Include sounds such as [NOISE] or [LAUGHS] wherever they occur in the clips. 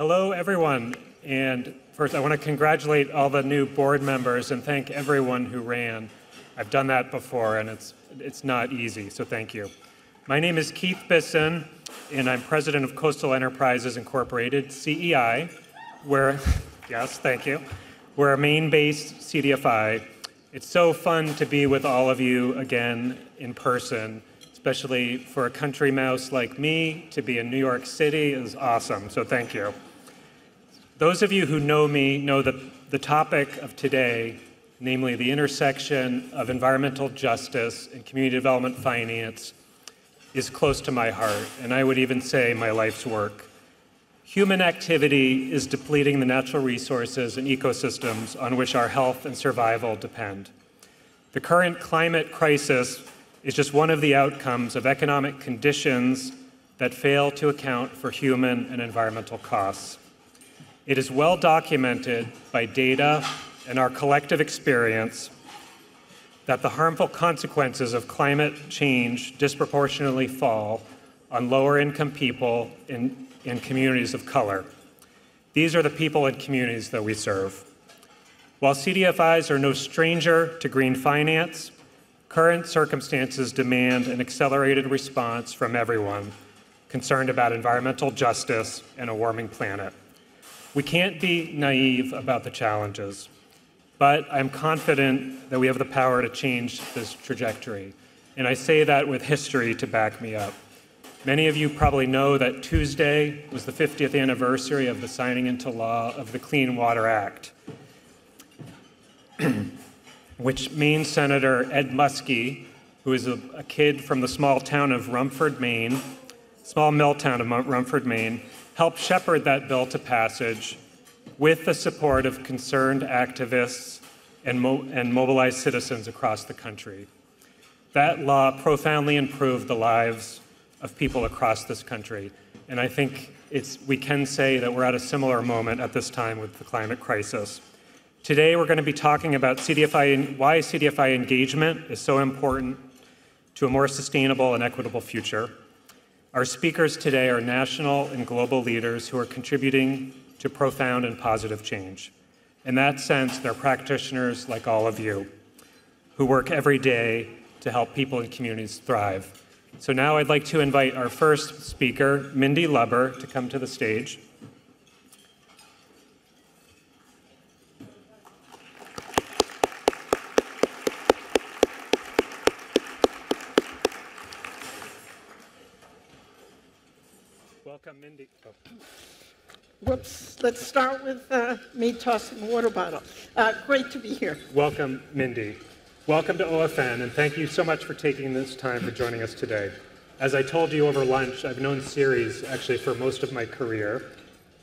Hello, everyone. And first, I want to congratulate all the new board members and thank everyone who ran. I've done that before, and it's, it's not easy, so thank you. My name is Keith Bisson, and I'm president of Coastal Enterprises Incorporated, CEI, where, [LAUGHS] yes, thank you, we're a Maine-based CDFI. It's so fun to be with all of you again in person, especially for a country mouse like me to be in New York City is awesome, so thank you. Those of you who know me know that the topic of today, namely the intersection of environmental justice and community development finance, is close to my heart, and I would even say my life's work. Human activity is depleting the natural resources and ecosystems on which our health and survival depend. The current climate crisis is just one of the outcomes of economic conditions that fail to account for human and environmental costs. It is well documented by data and our collective experience that the harmful consequences of climate change disproportionately fall on lower income people in, in communities of color. These are the people and communities that we serve. While CDFIs are no stranger to green finance, current circumstances demand an accelerated response from everyone concerned about environmental justice and a warming planet. We can't be naive about the challenges, but I'm confident that we have the power to change this trajectory. And I say that with history to back me up. Many of you probably know that Tuesday was the 50th anniversary of the signing into law of the Clean Water Act, [CLEARS THROAT] which Maine Senator Ed Muskie, who is a, a, kid from the small town of Rumford, Maine, small mill town of Rumford, Maine, helped shepherd that bill to passage with the support of concerned activists and, mo- and mobilized citizens across the country. That law profoundly improved the lives of people across this country. And I think it's, we can say that we're at a similar moment at this time with the climate crisis. Today, we're going to be talking about CDFI, why CDFI engagement is so important to a more sustainable and equitable future. Our speakers today are national and global leaders who are contributing to profound and positive change. In that sense, they're practitioners like all of you who work every day to help people and communities thrive. So now I'd like to invite our first speaker, Mindy Lubber, to come to the stage. Mindy. Oh. Whoops, let's start with uh, me tossing a water bottle. Uh, great to be here. Welcome, Mindy. Welcome to OFN, and thank you so much for taking this time for joining us today. As I told you over lunch, I've known Ceres actually for most of my career,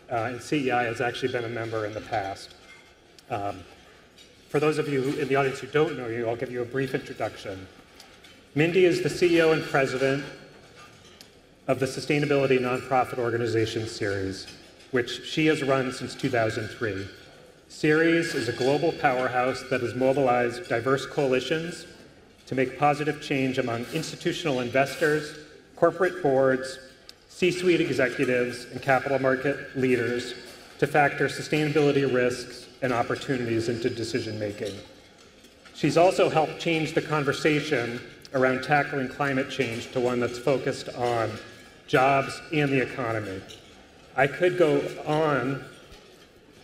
uh, and CEI has actually been a member in the past. Um, for those of you who, in the audience who don't know you, I'll give you a brief introduction. Mindy is the CEO and president of the Sustainability Nonprofit Organization Ceres, which she has run since 2003. Ceres is a global powerhouse that has mobilized diverse coalitions to make positive change among institutional investors, corporate boards, C-suite executives, and capital market leaders to factor sustainability risks and opportunities into decision making. She's also helped change the conversation around tackling climate change to one that's focused on jobs, and the economy. I could go on,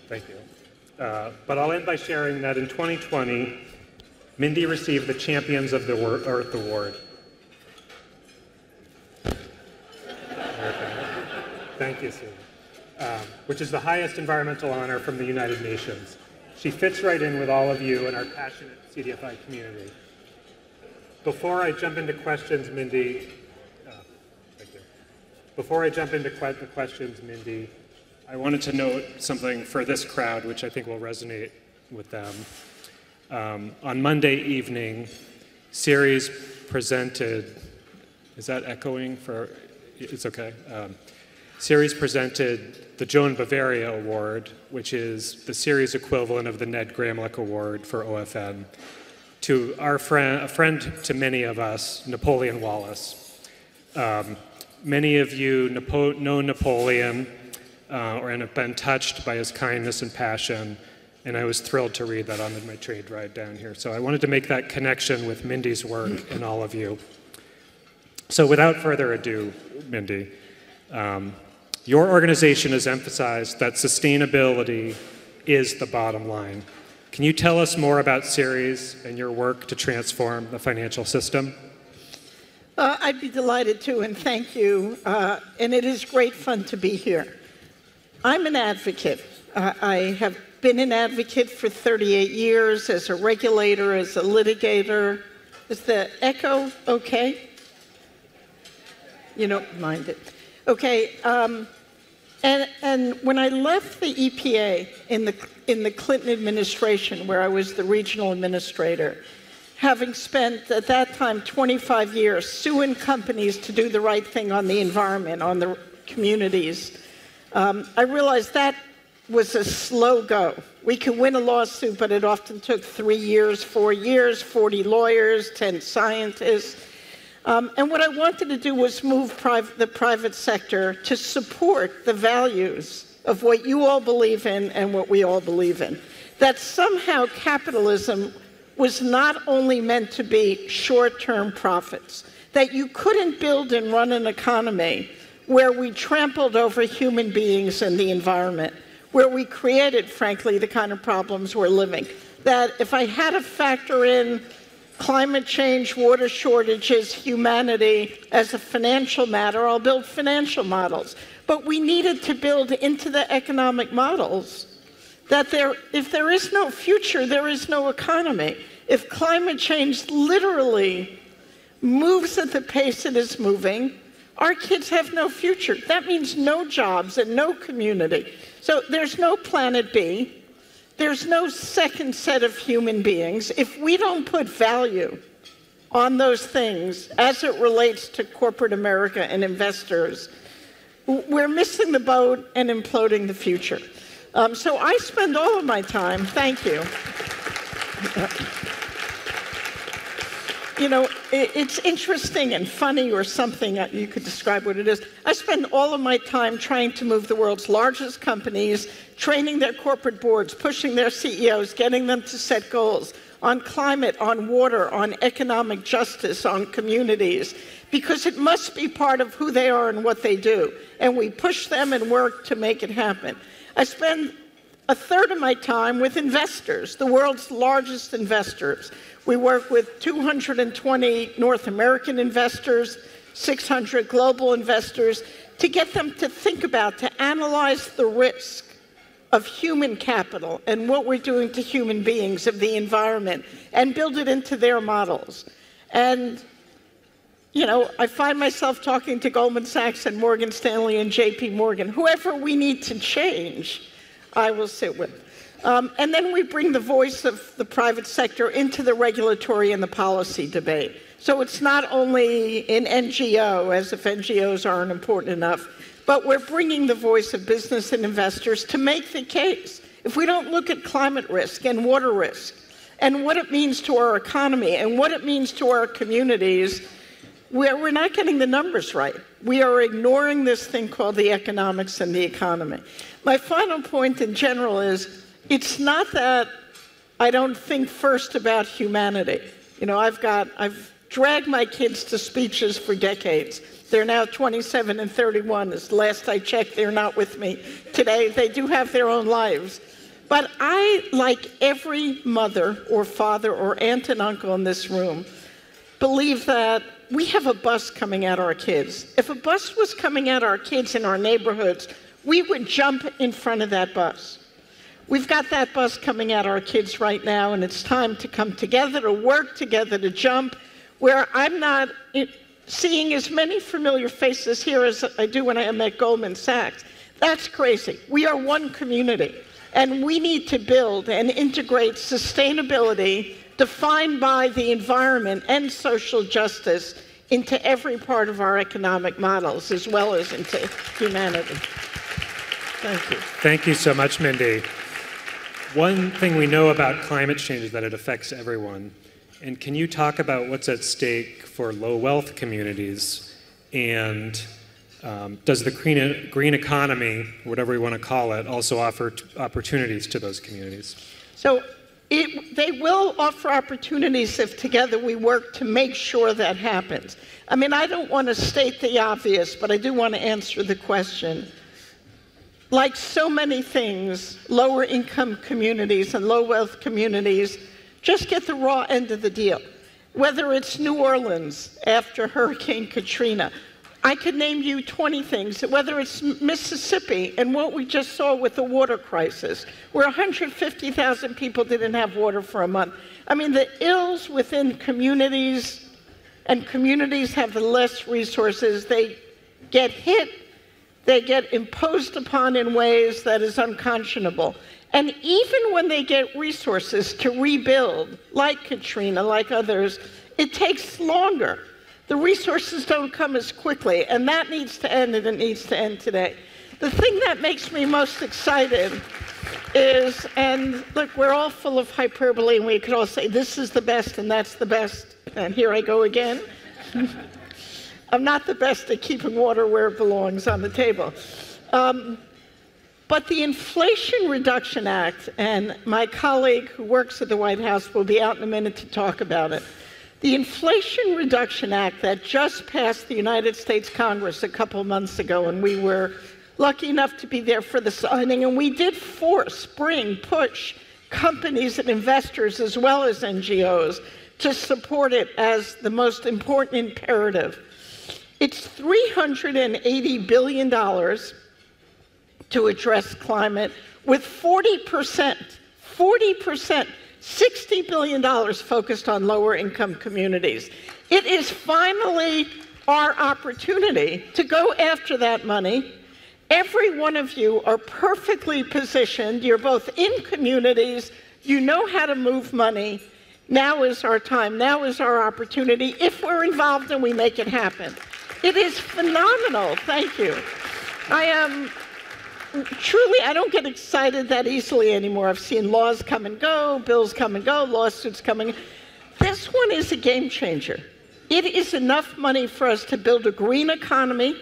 thank you, uh, but I'll end by sharing that in 2020, Mindy received the Champions of the Earth Award. Thank you, Sue. Um, which is the highest environmental honor from the United Nations. She fits right in with all of you and our passionate CDFI community. Before I jump into questions, Mindy, before I jump into the questions, Mindy, I wanted to note something for this crowd, which I think will resonate with them. Um, on Monday evening, Ceres presented, is that echoing for, it's okay. Um, Ceres presented the Joan Bavaria Award, which is the Ceres equivalent of the Ned Gramlich Award for OFN, to our friend, a friend to many of us, Napoleon Wallace. Um, Many of you know Napoleon uh, or have been touched by his kindness and passion. And I was thrilled to read that on my trade ride down here. So I wanted to make that connection with Mindy's work and all of you. So without further ado, Mindy, um, your organization has emphasized that sustainability is the bottom line. Can you tell us more about Ceres and your work to transform the financial system? Uh, I'd be delighted to, and thank you. Uh, and it is great fun to be here. I'm an advocate. Uh, I have been an advocate for 38 years as a regulator, as a litigator. Is the echo okay? You don't mind it. Okay. Um, and, and when I left the EPA in the, in the Clinton administration, where I was the regional administrator, having spent at that time 25 years suing companies to do the right thing on the environment, on the communities, um, I realized that was a slow go. We could win a lawsuit, but it often took three years, four years, 40 lawyers, 10 scientists. Um, and what I wanted to do was move priv- the private sector to support the values of what you all believe in and what we all believe in. That somehow capitalism was not only meant to be short term profits, that you couldn't build and run an economy where we trampled over human beings and the environment, where we created, frankly, the kind of problems we're living. That if I had to factor in climate change, water shortages, humanity as a financial matter, I'll build financial models. But we needed to build into the economic models that there, if there is no future, there is no economy. If climate change literally moves at the pace it is moving, our kids have no future. That means no jobs and no community. So there's no planet B. There's no second set of human beings. If we don't put value on those things as it relates to corporate America and investors, we're missing the boat and imploding the future. Um, so I spend all of my time, thank you. you know, it's interesting and funny or something, uh, you could describe what it is. I spend all of my time trying to move the world's largest companies, training their corporate boards, pushing their CEOs, getting them to set goals on climate, on water, on economic justice, on communities, because it must be part of who they are and what they do. And we push them and work to make it happen. I spend a third of my time with investors, the world's largest investors. We work with 220 North American investors, 600 global investors, to get them to think about, to analyze the risk of human capital and what we're doing to human beings, of the environment, and build it into their models. And, you know, I find myself talking to Goldman Sachs and Morgan Stanley and JP Morgan, whoever we need to change, I will sit with. Um, and then we bring the voice of the private sector into the regulatory and the policy debate. So it's not only an NGO, as if NGOs aren't important enough, but we're bringing the voice of business and investors to make the case. If we don't look at climate risk and water risk and what it means to our economy and what it means to our communities, we're, we're not getting the numbers right. We are ignoring this thing called the economics and the economy. My final point in general is it's not that I don't think first about humanity. You know, I've got, I've dragged my kids to speeches for decades. They're now 27 and 31. As last I checked, they're not with me today. They do have their own lives. But I, like every mother or father or aunt and uncle in this room, believe that we have a bus coming at our kids. If a bus was coming at our kids in our neighborhoods, we would jump in front of that bus. We've got that bus coming at our kids right now, and it's time to come together, to work together, to jump. Where I'm not seeing as many familiar faces here as I do when I am at Goldman Sachs. That's crazy. We are one community, and we need to build and integrate sustainability defined by the environment and social justice into every part of our economic models as well as into humanity. Thank you. Thank you so much, Mindy. One thing we know about climate change is that it affects everyone. And can you talk about what's at stake for low wealth communities and Um, does the green, green economy, whatever we want to call it, also offer t- opportunities to those communities? So it, they will offer opportunities if together we work to make sure that happens. I mean, I don't want to state the obvious, but I do want to answer the question. Like so many things, lower income communities and low wealth communities just get the raw end of the deal. Whether it's New Orleans after Hurricane Katrina, I could name you 20 things, whether it's Mississippi and what we just saw with the water crisis, where 150,000 people didn't have water for a month. I mean, the ills within communities, and communities have the less resources, they get hit they get imposed upon in ways that is unconscionable. And even when they get resources to rebuild, like Katrina, like others, it takes longer. The resources don't come as quickly, and that needs to end, and it needs to end today. The thing that makes me most excited is, and look, we're all full of hyperbole, and we could all say, this is the best, and that's the best, and here I go again. [LAUGHS] I'm not the best at keeping water where it belongs on the table. Um, but the Inflation Reduction Act, and my colleague who works at the White House will be out in a minute to talk about it. The Inflation Reduction Act that just passed the United States Congress a couple months ago, and we were lucky enough to be there for the signing, and we did force, bring, push companies and investors as well as NGOs to support it as the most important imperative. It's $380 billion to address climate, with 40%, 40%, $60 billion focused on lower income communities. It is finally our opportunity to go after that money. Every one of you are perfectly positioned. You're both in communities, you know how to move money. Now is our time, now is our opportunity if we're involved and we make it happen. It is phenomenal. Thank you. I am um, truly, I don't get excited that easily anymore. I've seen laws come and go, bills come and go, lawsuits coming. This one is a game changer. It is enough money for us to build a green economy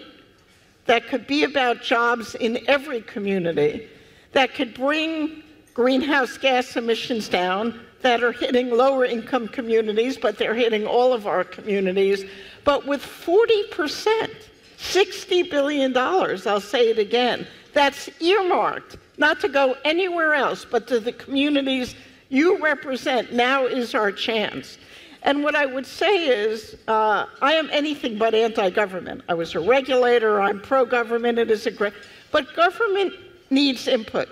that could be about jobs in every community, that could bring greenhouse gas emissions down, that are hitting lower income communities, but they're hitting all of our communities. But with 40%, $60 billion, I'll say it again, that's earmarked not to go anywhere else, but to the communities you represent. Now is our chance. And what I would say is, uh, I am anything but anti government. I was a regulator, I'm pro government, it is a great, but government needs input.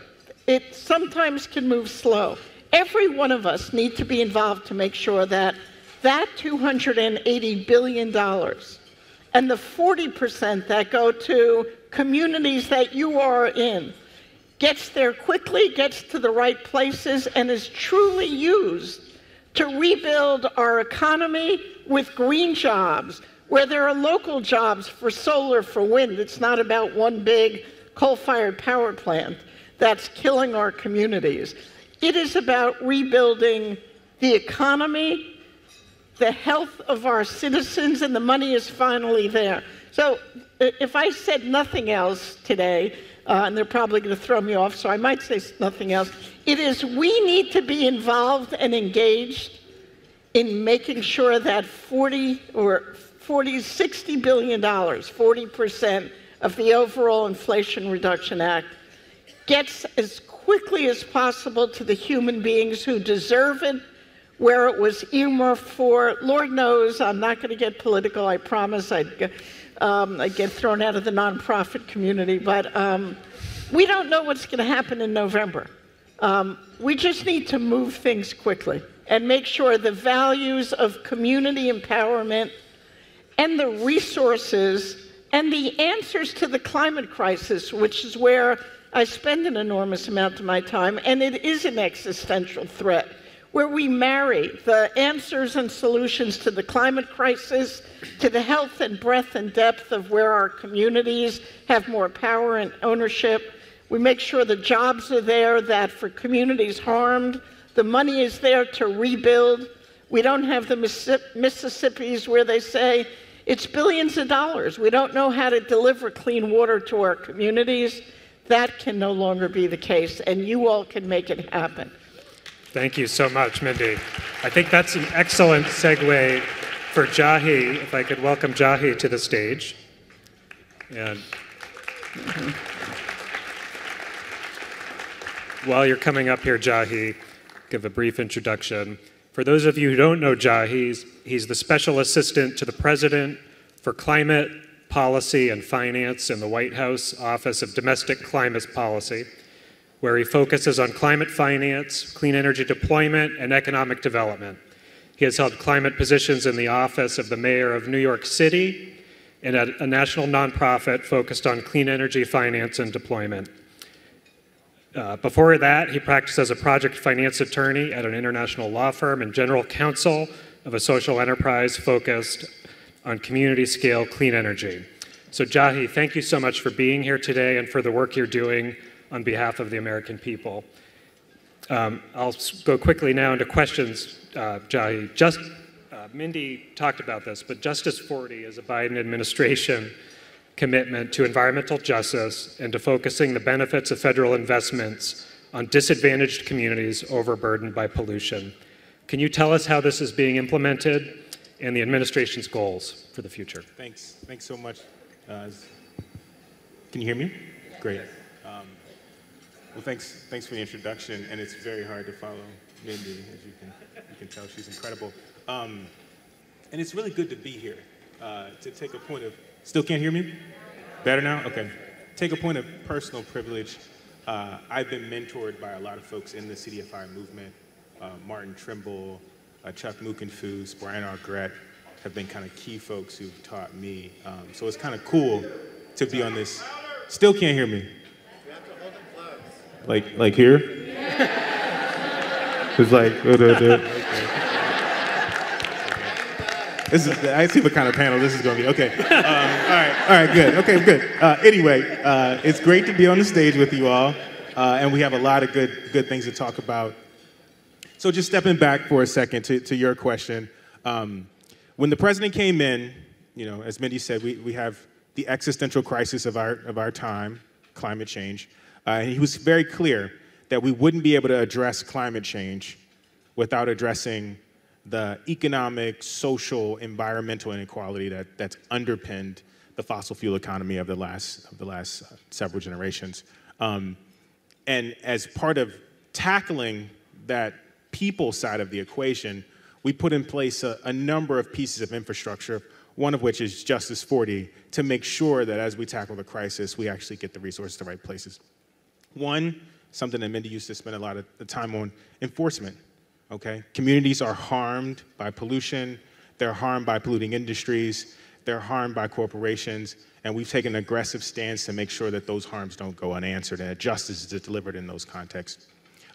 It sometimes can move slow. Every one of us need to be involved to make sure that that $280 billion and the 40% that go to communities that you are in gets there quickly, gets to the right places, and is truly used to rebuild our economy with green jobs, where there are local jobs for solar, for wind. It's not about one big coal fired power plant that's killing our communities. It is about rebuilding the economy, the health of our citizens, and the money is finally there. So, if I said nothing else today, uh, and they're probably going to throw me off, so I might say nothing else, it is we need to be involved and engaged in making sure that 40 or 40, 60 billion dollars, 40 percent of the overall Inflation Reduction Act gets as quickly as possible to the human beings who deserve it, where it was earmarked for. Lord knows I'm not going to get political. I promise I'd get, um, I'd get thrown out of the nonprofit community, but um, we don't know what's going to happen in November. Um, we just need to move things quickly and make sure the values of community empowerment and the resources and the answers to the climate crisis, which is where I spend an enormous amount of my time, and it is an existential threat where we marry the answers and solutions to the climate crisis, to the health and breadth and depth of where our communities have more power and ownership. We make sure the jobs are there, that for communities harmed, the money is there to rebuild. We don't have the Mississippis where they say, It's billions of dollars. We don't know how to deliver clean water to our communities. That can no longer be the case, and you all can make it happen. Thank you so much, Mindy. I think that's an excellent segue for Jahi. If I could welcome Jahi to the stage. And while you're coming up here, Jahi, give a brief introduction. For those of you who don't know Jahi, he's, he's the special assistant to the president for climate policy and finance in the White House Office of Domestic Climate Policy, where he focuses on climate finance, clean energy deployment, and economic development. He has held climate positions in the office of the mayor of New York City and at a national nonprofit focused on clean energy finance and deployment. Uh, before that, he practiced as a project finance attorney at an international law firm and general counsel of a social enterprise focused on community scale clean energy. So, Jahi, thank you so much for being here today and for the work you're doing on behalf of the American people. Um, I'll go quickly now into questions, uh, Jahi. Just, uh, Mindy talked about this, but Justice 40 is a Biden administration commitment to environmental justice and to focusing the benefits of federal investments on disadvantaged communities overburdened by pollution. Can you tell us how this is being implemented and the administration's goals for the future? Thanks. Thanks so much. Uh, can you hear me? Great. Well, thanks. Thanks for the introduction. And it's very hard to follow Mindy, as you can you can tell. She's incredible. Um, and it's really good to be here uh, to take a point of Still can't hear me? Better now? Okay. Take a point of personal privilege. Uh, I've been mentored by a lot of folks in the CDFI movement. Uh, Martin Trimble, uh, Chuck Mukenfoos, Brian Argrett have been kind of key folks who've taught me. Um, so it's kind of cool to be on this. Still can't hear me. Like, like here? it's like, [LAUGHS] uh. This is, I see what kind of panel this is going to be. Okay. Um, all right. All right. Good. Okay. Good. Uh, anyway, uh, it's great to be on the stage with you all, uh, and we have a lot of good good things to talk about. So, just stepping back for a second to, to your question, um, when the president came in, you know, as Mindy said, we, we have the existential crisis of our of our time, climate change, uh, he was very clear that we wouldn't be able to address climate change without addressing the economic, social, environmental inequality that, that's underpinned the fossil fuel economy of the last, of the last uh, several generations. Um, and as part of tackling that people side of the equation, we put in place a, a, number of pieces of infrastructure, one of which is Justice 40, to make sure that as we tackle the crisis, we actually get the resources to the right places. One, something that Mindy used to spend a lot of the time on, enforcement okay? Communities are harmed by pollution, they're harmed by polluting industries, they're harmed by corporations, and we've taken an aggressive stance to make sure that those harms don't go unanswered and that justice is delivered in those contexts.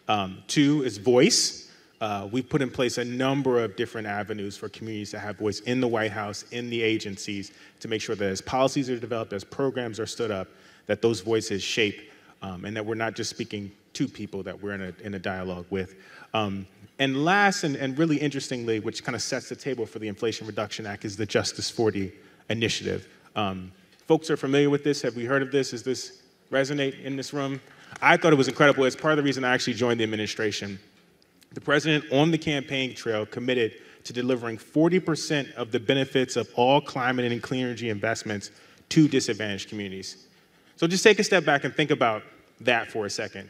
Um, two is voice. Uh, we've put in place a number of different avenues for communities to have voice in the White House, in the agencies, to make sure that as policies are developed, as programs are stood up, that those voices shape um, and that we're not just speaking to people that we're in a, in a dialogue with. Um, and last, and, and really interestingly, which kind of sets the table for the Inflation Reduction Act, is the Justice 40 initiative. Um, folks are familiar with this. Have we heard of this? Does this resonate in this room? I thought it was incredible. It's part of the reason I actually joined the administration. The president on the campaign trail committed to delivering 40% of the benefits of all climate and clean energy investments to disadvantaged communities. So just take a step back and think about that for a second.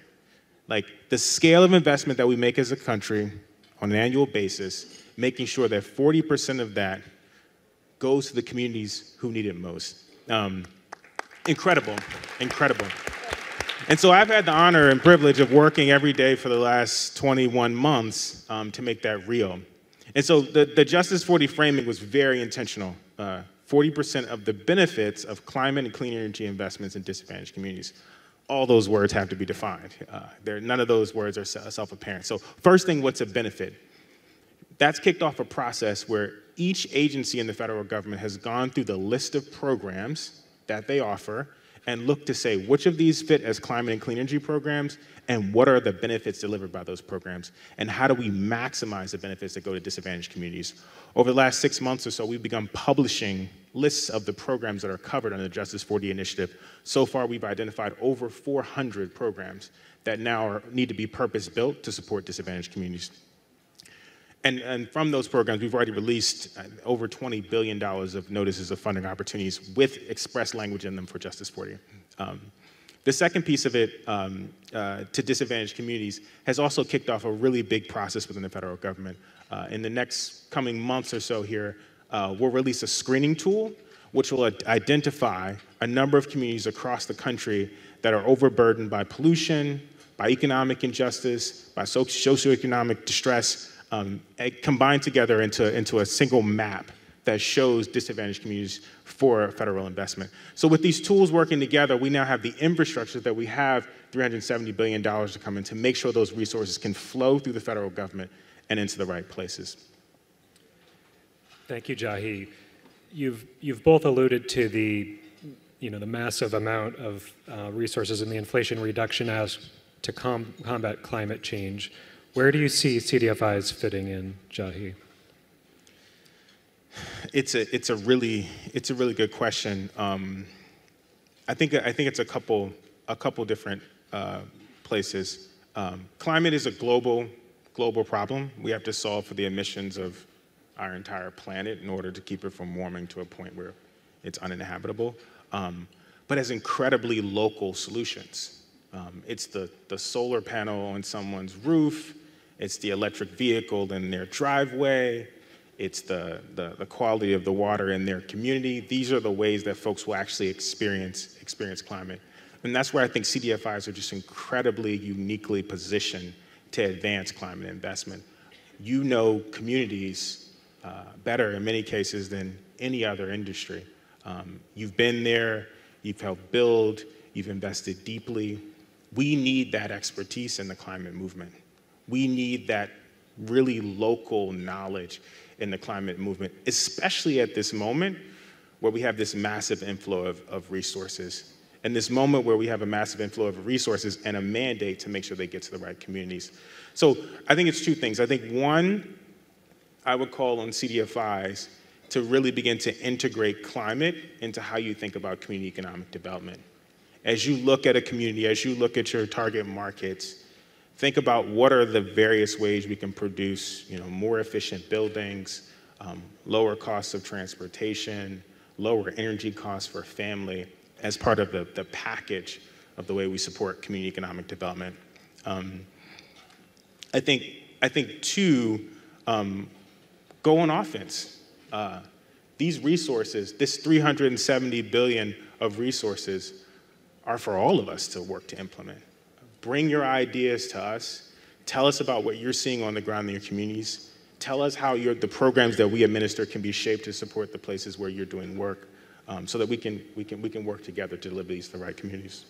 Like the scale of investment that we make as a country on an annual basis, making sure that 40% of that goes to the communities who need it most. Um, incredible, incredible. And so I've had the honor and privilege of working every day for the last 21 months um, to make that real. And so the, the Justice 40 framing was very intentional. Uh, 40% of the benefits of climate and clean energy investments in disadvantaged communities all those words have to be defined. Uh, none of those words are self apparent. So, first thing, what's a benefit? That's kicked off a process where each agency in the federal government has gone through the list of programs that they offer and look to say which of these fit as climate and clean energy programs and what are the benefits delivered by those programs and how do we maximize the benefits that go to disadvantaged communities. Over the last six months or so, we've begun publishing lists of the programs that are covered under the Justice 40 initiative. So far, we've identified over 400 programs that now are, need to be purpose built to support disadvantaged communities. And, and, from those programs, we've already released uh, over $20 billion of notices of funding opportunities with express language in them for Justice 40. Um, the second piece of it um, uh, to disadvantaged communities has also kicked off a really big process within the federal government. Uh, in the next coming months or so here, uh, we'll release a screening tool which will identify a number of communities across the country that are overburdened by pollution, by economic injustice, by socioeconomic distress, um, combined together into, into a single map that shows disadvantaged communities for federal investment. So with these tools working together, we now have the infrastructure that we have $370 billion to come in to make sure those resources can flow through the federal government and into the right places. Thank you, Jahi. You've, you've both alluded to the, you know, the massive amount of uh, resources in the Inflation Reduction Act to com combat climate change. Where do you see CDFIs fitting in, Jahi? It's a, it's a really, it's a really good question. Um, I think, I think it's a couple, a couple different uh, places. Um, climate is a global, global problem. We have to solve for the emissions of our entire planet in order to keep it from warming to a point where it's uninhabitable. Um, but as incredibly local solutions. Um, it's the, the solar panel on someone's roof, it's the electric vehicle in their driveway. It's the, the, the, quality of the water in their community. These are the ways that folks will actually experience, experience climate. And that's where I think CDFIs are just incredibly uniquely positioned to advance climate investment. You know communities uh, better in many cases than any other industry. Um, you've been there, you've helped build, you've invested deeply. We need that expertise in the climate movement. We need that really local knowledge in the climate movement, especially at this moment where we have this massive inflow of, of resources. And this moment where we have a massive inflow of resources and a mandate to make sure they get to the right communities. So I think it's two things. I think one, I would call on CDFIs to really begin to integrate climate into how you think about community economic development. As you look at a community, as you look at your target markets, think about what are the various ways we can produce you know, more efficient buildings, um, lower costs of transportation, lower energy costs for family as part of the, the package of the way we support community economic development. Um, I think, I think two, um, go on offense. Uh, these resources, this 370 billion of resources, are for all of us to work to implement. Bring your ideas to us. Tell us about what you're seeing on the ground in your communities. Tell us how your, the programs that we administer can be shaped to support the places where you're doing work um, so that we can, we, can, we can work together to deliver these to the right communities.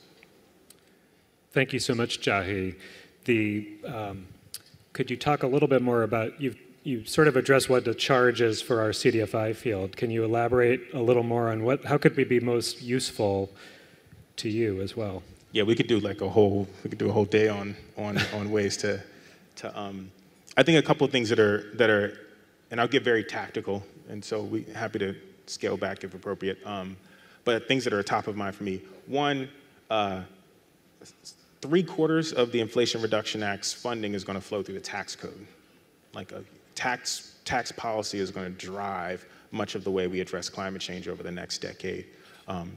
Thank you so much, Jahi. The, um, could you talk a little bit more about, you've you sort of addressed what the charge is for our CDFI field. Can you elaborate a little more on what, how could we be most useful to you as well? Yeah, we could do like a whole we could do a whole day on on on ways to to um, I think a couple of things that are that are and I'll get very tactical and so we happy to scale back if appropriate. Um, but things that are top of mind for me. One, uh, three quarters of the Inflation Reduction Act's funding is going to flow through the tax code. Like a tax tax policy is going to drive much of the way we address climate change over the next decade. Um,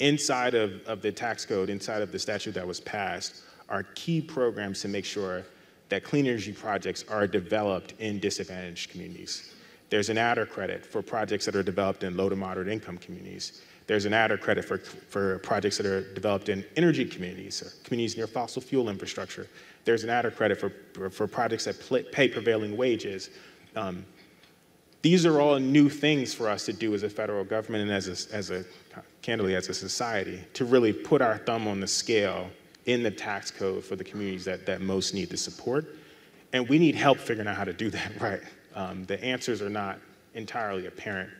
inside of, of the tax code, inside of the statute that was passed, are key programs to make sure that clean energy projects are developed in disadvantaged communities. There's an adder credit for projects that are developed in low to moderate income communities. There's an adder credit for, for projects that are developed in energy communities, or communities near fossil fuel infrastructure. There's an adder credit for, for projects that pay prevailing wages. Um, these are all new things for us to do as a federal government and as a, as a candidly as a society to really put our thumb on the scale in the tax code for the communities that, that most need the support. And we need help figuring out how to do that [LAUGHS] right. Um, the answers are not entirely apparent.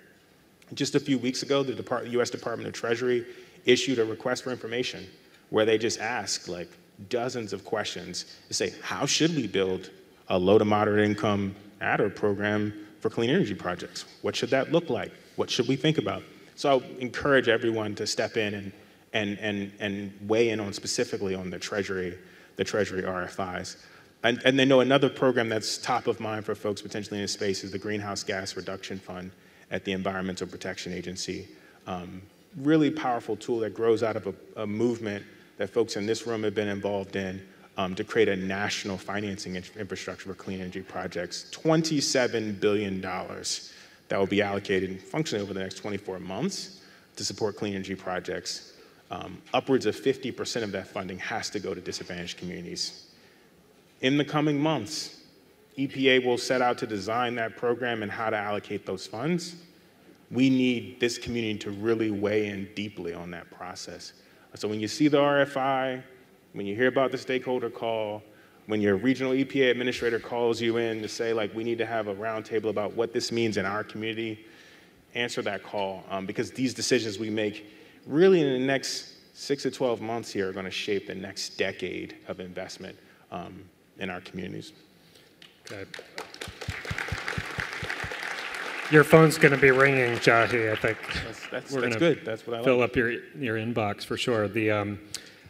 Just a few weeks ago, the Depart- US Department of Treasury issued a request for information where they just ask like dozens of questions to say, how should we build a low to moderate income adder program for clean energy projects? What should that look like? What should we think about? So I encourage everyone to step in and, and, and, and weigh in on specifically on the Treasury, the Treasury RFIs. And, and they know another program that's top of mind for folks potentially in this space is the Greenhouse Gas Reduction Fund at the Environmental Protection Agency. Um, really powerful tool that grows out of a, a, movement that folks in this room have been involved in um, to create a national financing infrastructure for clean energy projects. $27 billion that will be allocated functionally over the next 24 months to support clean energy projects. Um, upwards of 50% of that funding has to go to disadvantaged communities. In the coming months, EPA will set out to design that program and how to allocate those funds. We need this community to really weigh in deeply on that process. So when you see the RFI, when you hear about the stakeholder call, when your regional EPA administrator calls you in to say, like, we need to have a roundtable about what this means in our community, answer that call um, because these decisions we make really in the next six to 12 months here are going to shape the next decade of investment um, in our communities. Okay. Your phone's going to be ringing, Jahi. I think that's, that's, that's good. That's what I like. fill up your your inbox for sure. The um,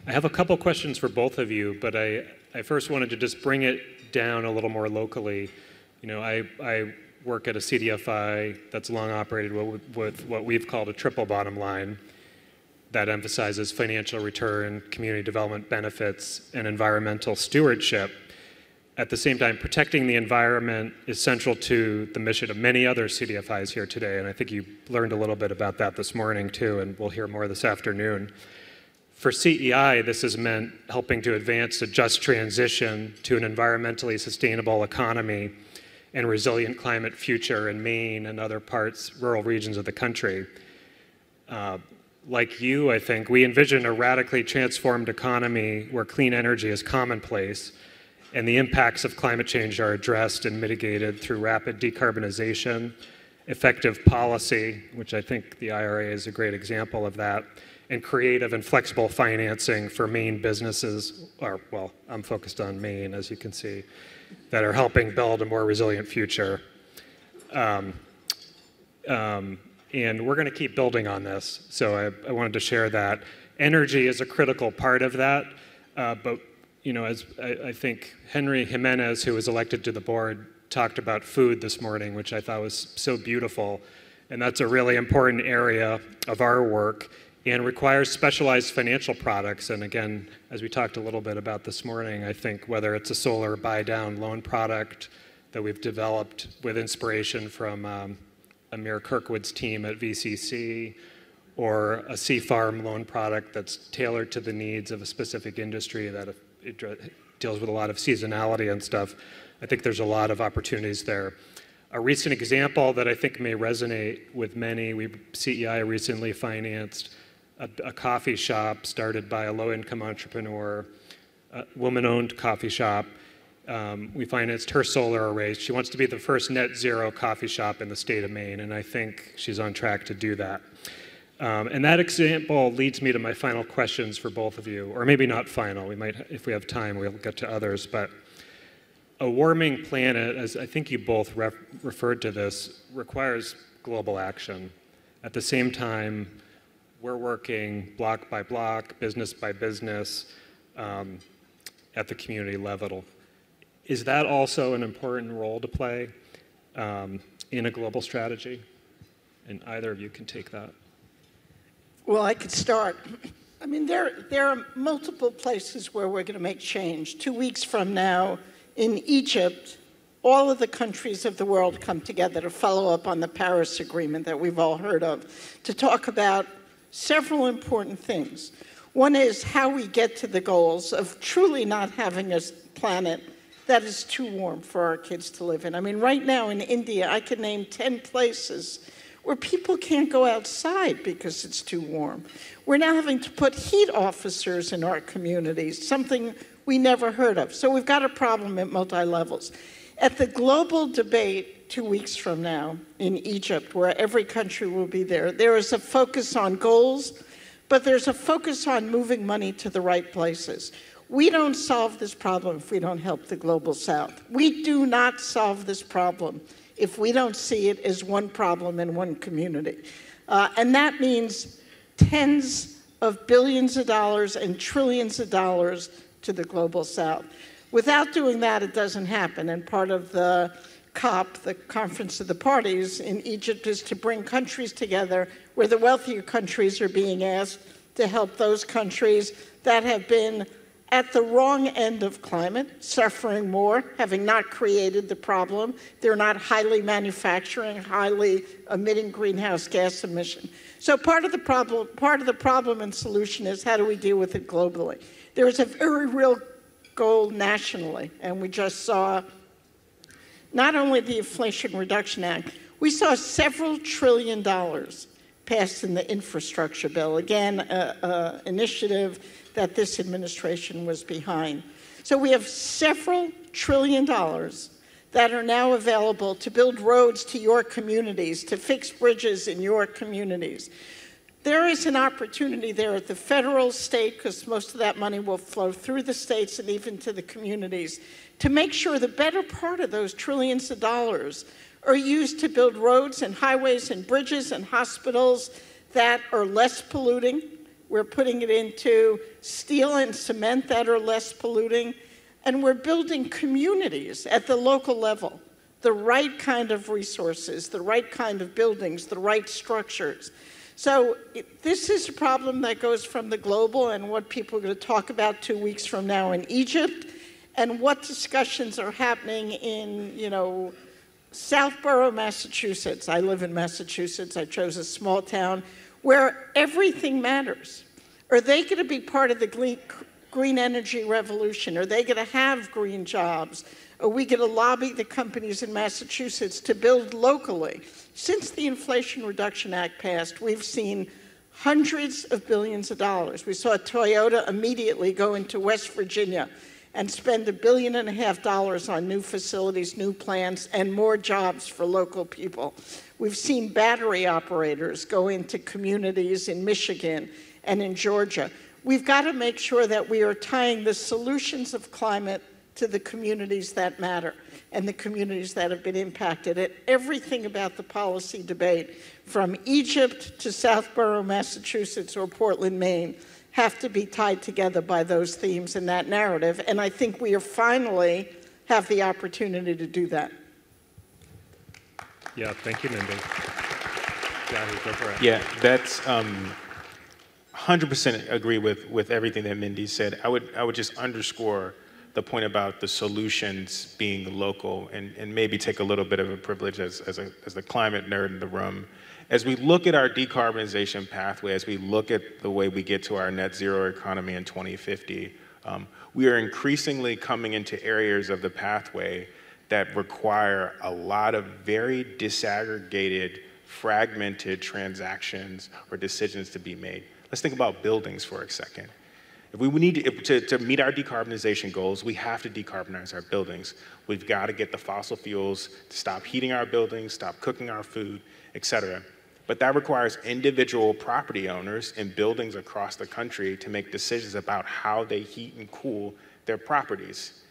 I have a couple questions for both of you, but I I first wanted to just bring it down a little more locally. You know, I, I work at a CDFI that's long operated with, with what we've called a triple bottom line that emphasizes financial return, community development benefits, and environmental stewardship. At the same time, protecting the environment is central to the mission of many other CDFIs here today, and I think you learned a little bit about that this morning too, and we'll hear more this afternoon. For CEI, this has meant helping to advance a just transition to an environmentally sustainable economy and resilient climate future in Maine and other parts, rural regions of the country. Uh, like you, I think, we envision a radically transformed economy where clean energy is commonplace and the impacts of climate change are addressed and mitigated through rapid decarbonization, effective policy, which I think the IRA is a great example of that, and creative and flexible financing for Maine businesses, or well, I'm focused on Maine, as you can see, that are helping build a more resilient future. Um, um, and we're going to keep building on this. So I, I, wanted to share that. Energy is a critical part of that, uh, but you know, as I, I think Henry Jimenez, who was elected to the board, talked about food this morning, which I thought was so beautiful. And that's a really important area of our work and requires specialized financial products. And again, as we talked a little bit about this morning, I think whether it's a solar buy down loan product that we've developed with inspiration from um, Amir Kirkwood's team at VCC, or a sea farm loan product that's tailored to the needs of a specific industry that it deals with a lot of seasonality and stuff. I think there's a lot of opportunities there. A recent example that I think may resonate with many, we CEI recently financed a, a coffee shop started by a low income entrepreneur, a woman owned coffee shop. Um, we financed her solar arrays. She wants to be the first net zero coffee shop in the state of Maine, and I think she's on track to do that. Um, and that example leads me to my final questions for both of you, or maybe not final. We might, if we have time, we'll get to others. But a warming planet, as I think you both ref- referred to this, requires global action. At the same time, we're working block by block, business by business, um, at the community level. Is that also an important role to play um, in a global strategy? And either of you can take that. Well, I could start. I mean, there, there are multiple places where we're going to make change. Two weeks from now, in Egypt, all of the countries of the world come together to follow up on the Paris Agreement that we've all heard of, to talk about several important things. One is how we get to the goals of truly not having a planet that is too warm for our kids to live in. I mean, right now in India, I can name 10 places where people can't go outside because it's too warm. We're now having to put heat officers in our communities, something we never heard of. So we've got a problem at multi levels. At the global debate two weeks from now in Egypt, where every country will be there. There is a focus on goals, but there's a focus on moving money to the right places. We don't solve this problem if we don't help the global south. We do not solve this problem if we don't see it as one problem in one community. Uh, and that means tens of billions of dollars and trillions of dollars to the global south. Without doing that, it doesn't happen. And part of the COP, the Conference of the Parties in Egypt, is to bring countries together where the wealthier countries are being asked to help those countries that have been at the wrong end of climate, suffering more, having not created the problem. They're not highly manufacturing, highly emitting greenhouse gas emission. So part of the problem, part of the problem and solution is how do we deal with it globally? There is a very real goal nationally, and we just saw not only the Inflation Reduction Act, we saw several trillion dollars passed in the infrastructure bill. Again, an initiative that this administration was behind. So we have several trillion dollars that are now available to build roads to your communities, to fix bridges in your communities. There is an opportunity there at the federal, state, because most of that money will flow through the states and even to the communities, to make sure the better part of those trillions of dollars are used to build roads and highways and bridges and hospitals that are less polluting. We're putting it into steel and cement that are less polluting. And we're building communities at the local level, the right kind of resources, the right kind of buildings, the right structures. So it, this is a problem that goes from the global and what people are going to talk about two weeks from now in Egypt, and what discussions are happening in, you know, Southborough, Massachusetts. I live in Massachusetts. I chose a small town where everything matters. Are they going to be part of the green energy revolution? Are they going to have green jobs? Are we going to lobby the companies in Massachusetts to build locally? Since the Inflation Reduction Act passed, we've seen hundreds of billions of dollars. We saw Toyota immediately go into West Virginia and spend a billion and a half dollars on new facilities, new plants, and more jobs for local people. We've seen battery operators go into communities in Michigan and in Georgia. We've got to make sure that we are tying the solutions of climate to the communities that matter and the communities that have been impacted. And everything about the policy debate, from Egypt to Southborough, Massachusetts, or Portland, Maine, have to be tied together by those themes and that narrative. And I think we are finally have the opportunity to do that. Yeah, thank you, Mindy. Yeah, that's um, 100% agree with, with everything that Mindy said. I would, I would just underscore the point about the solutions being local and, and maybe take a little bit of a privilege as, as, a, as the climate nerd in the room. As we look at our decarbonization pathway, as we look at the way we get to our net zero economy in 2050, um, we are increasingly coming into areas of the pathway that require a lot of very disaggregated, fragmented transactions or decisions to be made. Let's think about buildings for a second. If we need to, to, to, meet our decarbonization goals, we have to decarbonize our buildings. We've got to get the fossil fuels to stop heating our buildings, stop cooking our food, et cetera. But that requires individual property owners in buildings across the country to make decisions about how they heat and cool their properties.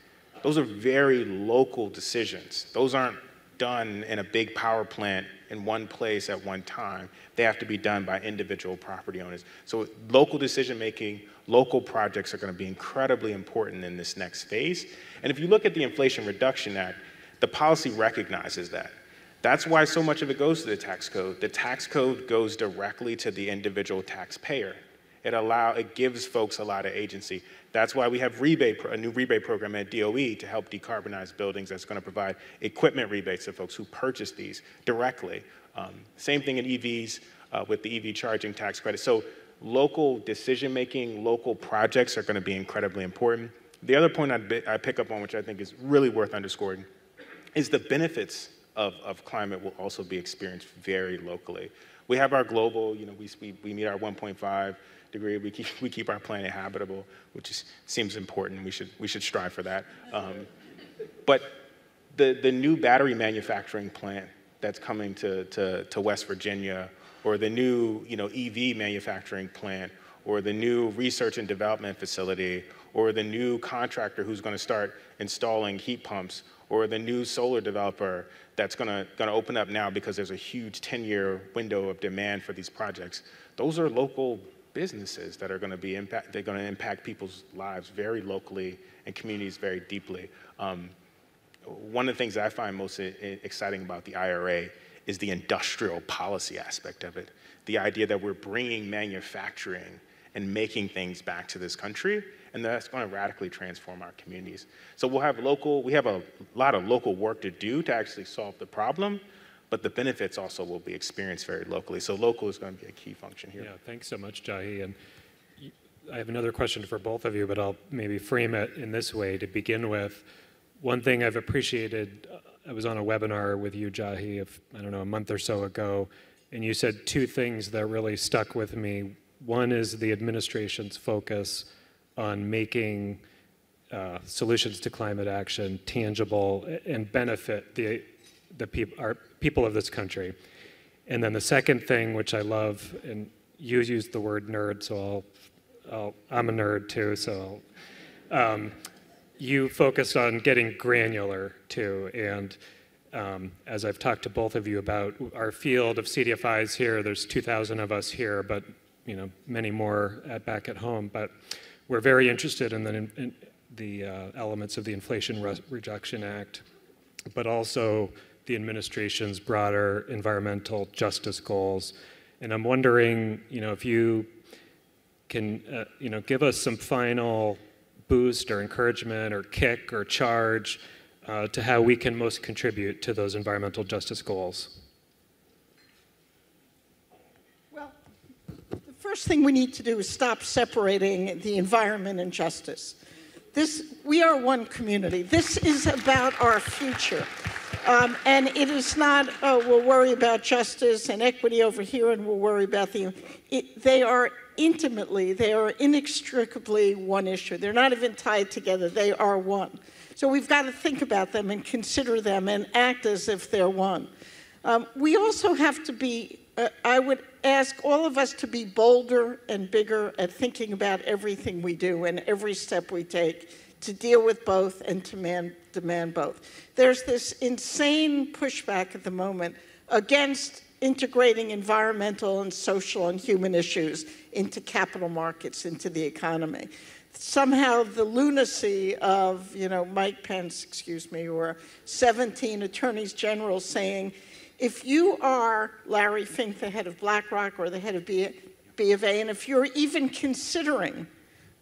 Those are very local decisions. Those aren't done in a big power plant in one place at one time. They have to be done by individual property owners. So local decision making, local projects are going to be incredibly important in this next phase. And if you look at the Inflation Reduction Act, the policy recognizes that. That's why so much of it goes to the tax code. The tax code goes directly to the individual taxpayer. It allow it gives folks a lot of agency. That's why we have rebate, a new rebate program at DOE to help decarbonize buildings that's going to provide equipment rebates to folks who purchase these directly. Um, same thing in EVs uh, with the EV charging tax credit. So local decision making, local projects are going to be incredibly important. The other point I'd, I pick up on, which I think is really worth underscoring, is the benefits of, of climate will also be experienced very locally. We have our global, you know, we, we, we meet our 1.5 degree. We keep, we keep our planet habitable, which is, seems important. We should, we should strive for that. Um, but the, the new battery manufacturing plant that's coming to, to, to West Virginia, or the new you know, EV manufacturing plant, or the new research and development facility, or the new contractor who's going to start installing heat pumps, or the new solar developer that's going to, open up now because there's a huge 10 year window of demand for these projects. Those are local businesses that are going to be impact, they're going to impact people's lives very locally and communities very deeply. Um, one of the things I find most exciting about the IRA is the industrial policy aspect of it. The idea that we're bringing manufacturing and making things back to this country, and that's going to radically transform our communities. So we'll have local, we have a lot of local work to do to actually solve the problem, but the benefits also will be experienced very locally. So local is going to be a key function here. Yeah, thanks so much, Jahi. And I have another question for both of you, but I'll maybe frame it in this way to begin with. One thing I've appreciated, uh, I was on a webinar with you, Jahi, of, I don't know, a month or so ago, and you said two things that really stuck with me. One is the administration's focus on making uh, solutions to climate action tangible and benefit the, the peop- our people of this country. And then the second thing, which I love, and you used the word nerd, so I'll, i am a nerd too, so um, you focused on getting granular too. And um, as I've talked to both of you about our field of CDFIs here, there's 2,000 of us here, but you know many more at, back at home. But we're very interested in the, in the uh, elements of the Inflation Re Reduction Act, but also the administration's broader environmental justice goals. And I'm wondering, you know, if you can, uh, you know, give us some final boost or encouragement or kick or charge uh, to how we can most contribute to those environmental justice goals. Well, the first thing we need to do is stop separating the environment and justice. This, we are one community. This is about our future. Um, and it is not, oh, we'll worry about justice and equity over here and we'll worry about the. It, they are intimately, they are inextricably one issue. They're not even tied together, they are one. So we've got to think about them and consider them and act as if they're one. Um, we also have to be, uh, I would ask all of us to be bolder and bigger at thinking about everything we do and every step we take to deal with both and to man, demand both. There's this insane pushback at the moment against integrating environmental and social and human issues into capital markets, into the economy. Somehow the lunacy of, you know, Mike Pence, excuse me, or 17 attorneys general saying, if you are Larry Fink, the head of BlackRock or the head of B, B of A, and if you're even considering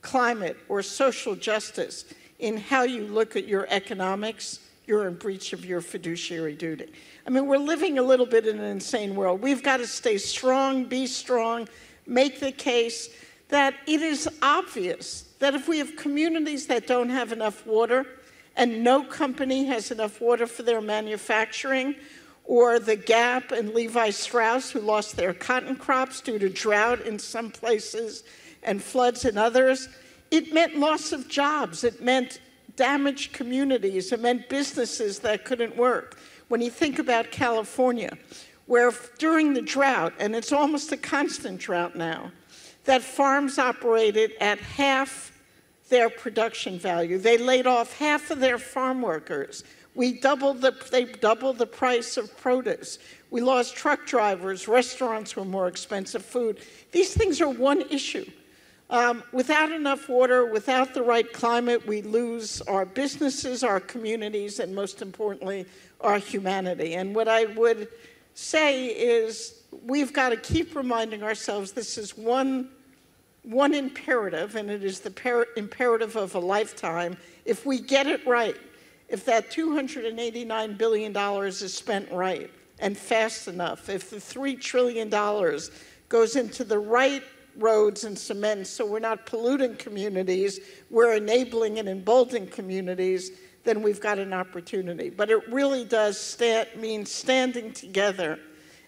climate or social justice in how you look at your economics, you're in breach of your fiduciary duty. I mean, we're living a little bit in an insane world. We've got to stay strong, be strong, make the case that it is obvious that if we have communities that don't have enough water and no company has enough water for their manufacturing, or the Gap and Levi Strauss, who lost their cotton crops due to drought in some places and floods in others, it meant loss of jobs. It meant damaged communities. It meant businesses that couldn't work. When you think about California, where during the drought, and it's almost a constant drought now, that farms operated at half their production value. They laid off half of their farm workers. We doubled the, they doubled the price of produce. We lost truck drivers. Restaurants were more expensive food. These things are one issue. Um, without enough water, without the right climate, we lose our businesses, our communities, and most importantly, our humanity. And what I would say is we've got to keep reminding ourselves this is one, one imperative, and it is the per- imperative of a lifetime. If we get it right, if that $289 billion is spent right and fast enough, if the $3 trillion goes into the right roads and cement so we're not polluting communities, we're enabling and emboldening communities, then we've got an opportunity. But it really does stand, mean standing together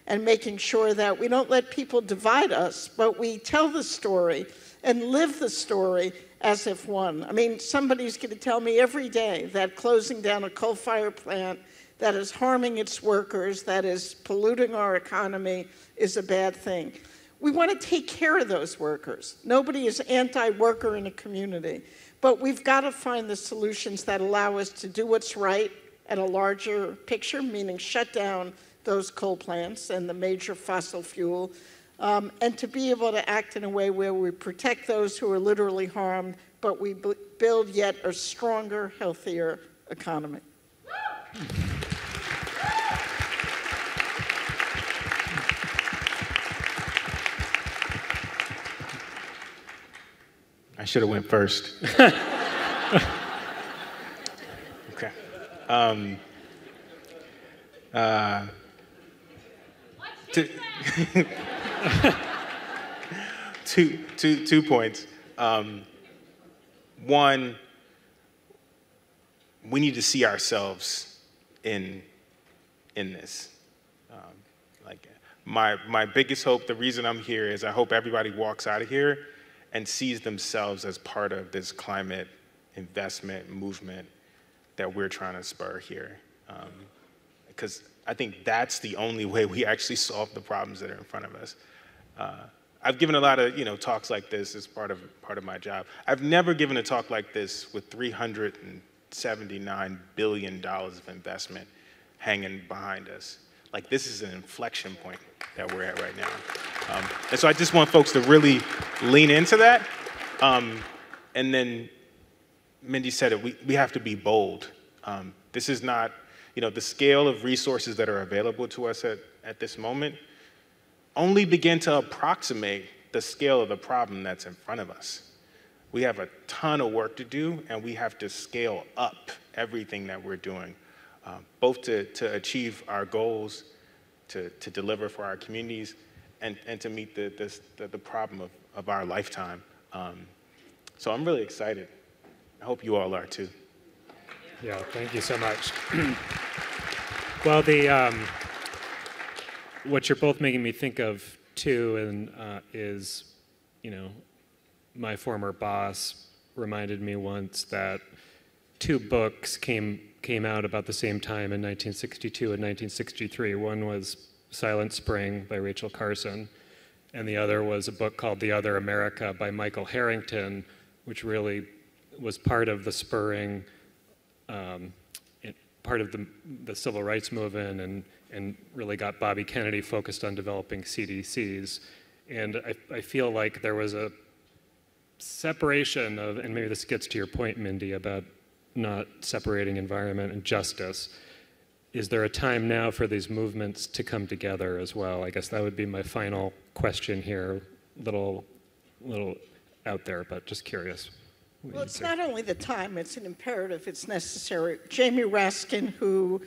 and making sure that we don't let people divide us, but we tell the story and live the story as if one. I mean, somebody's going to tell me every day that closing down a coal fired plant that is harming its workers, that is polluting our economy, is a bad thing. We want to take care of those workers. Nobody is anti worker in a community, but we've got to find the solutions that allow us to do what's right at a larger picture, meaning shut down those coal plants and the major fossil fuel, um, and to be able to act in a way where we protect those who are literally harmed, but we build yet a stronger, healthier economy. Should have went first. [LAUGHS] okay. Um, uh, two, [LAUGHS] two, two, two points. Um, one, we need to see ourselves in, in this. Um, like my, my biggest hope, the reason I'm here is I hope everybody walks out of here and sees themselves as part of this climate investment movement that we're trying to spur here. Because um, I think that's the only way we actually solve the problems that are in front of us. Uh, I've given a lot of you know talks like this as part of part of my job. I've never given a talk like this with 379 billion dollars of investment hanging behind us. Like this is an inflection point that we're at right now. Um, and so I just want folks to really lean into that. Um, and then Mindy said it, we, we have to be bold. Um, this is not, you know, the scale of resources that are available to us at, at this moment only begin to approximate the scale of the problem that's in front of us. We have a ton of work to do, and we have to scale up everything that we're doing, uh, both to, to achieve our goals, to, to deliver for our communities, and, and to meet the, this, the, the problem of, of our lifetime. Um, so I'm really excited. I hope you all are too. Yeah, thank you so much. [CLEARS THROAT] well, the um, what you're both making me think of too, and uh, is, you know, my former boss reminded me once that two books came came out about the same time in 1962 and 1963. One was Silent Spring by Rachel Carson, and the other was a book called The Other America by Michael Harrington, which really was part of the spurring, um, it, part of the, the civil rights movement, and, and really got Bobby Kennedy focused on developing CDCs. And I, I feel like there was a separation of, and maybe this gets to your point, Mindy, about not separating environment and justice is there a time now for these movements to come together as well? I guess that would be my final question here. Little, little out there, but just curious. Well, it's not only the time, it's an imperative, it's necessary. Jamie Raskin, who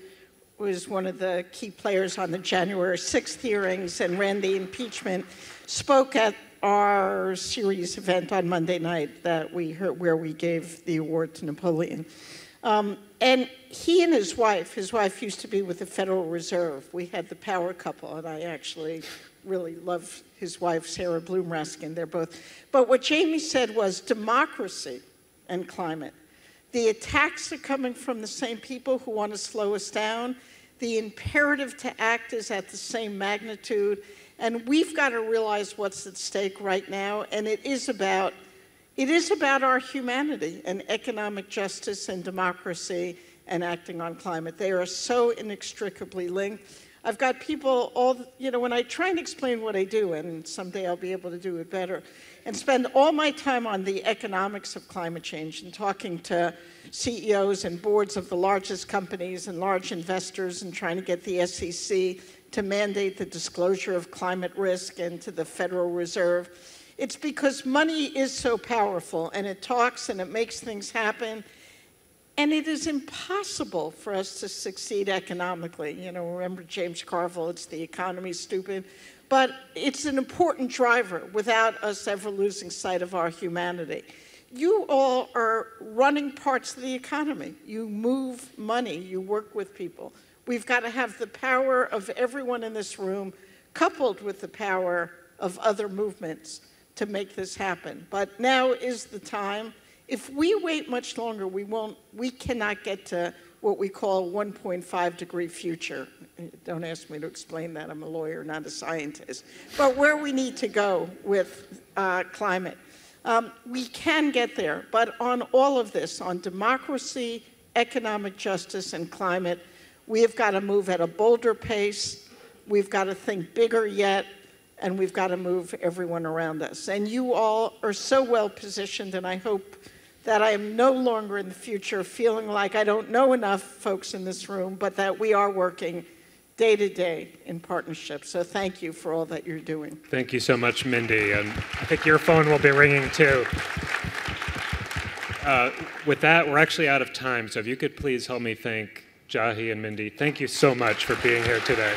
was one of the key players on the January 6th hearings and ran the impeachment, spoke at our Ceres event on Monday night that we heard, where we gave the award to Napoleon. Um, and he and his wife, his wife used to be with the Federal Reserve. We had the power couple, and I actually really love his wife, Sarah Bloom Raskin. They're both. But what Jamie said was democracy and climate. The attacks are coming from the same people who want to slow us down. The imperative to act is at the same magnitude. And we've got to realize what's at stake right now. And it is about it is about our humanity and economic justice and democracy and acting on climate. They are so inextricably linked. I've got people all, you know, when I try and explain what I do, and someday I'll be able to do it better, and spend all my time on the economics of climate change and talking to CEOs and boards of the largest companies and large investors and trying to get the SEC to mandate the disclosure of climate risk and to the Federal Reserve it's because money is so powerful and it talks and it makes things happen. And it is impossible for us to succeed economically. You know, remember James Carville, it's the economy stupid. But it's an important driver without us ever losing sight of our humanity. You all are running parts of the economy. You move money, you work with people. We've got to have the power of everyone in this room coupled with the power of other movements to make this happen. But now is the time. If we wait much longer, we won't, we cannot get to what we call a 1.5 degree future. don't ask me to explain that. I'm a lawyer, not a scientist. But where we need to go with uh, climate. Um, we can get there, but on all of this, on democracy, economic justice, and climate, we have got to move at a bolder pace. We've got to think bigger yet, and we've got to move everyone around us. And you all are so well positioned, and I hope that I am no longer in the future feeling like I don't know enough folks in this room, but that we are working day to day in partnership. So thank you for all that you're doing. Thank you so much, Mindy. And I think your phone will be ringing too. Uh, with that, we're actually out of time. So if you could please help me thank Jahi and Mindy. Thank you so much for being here today.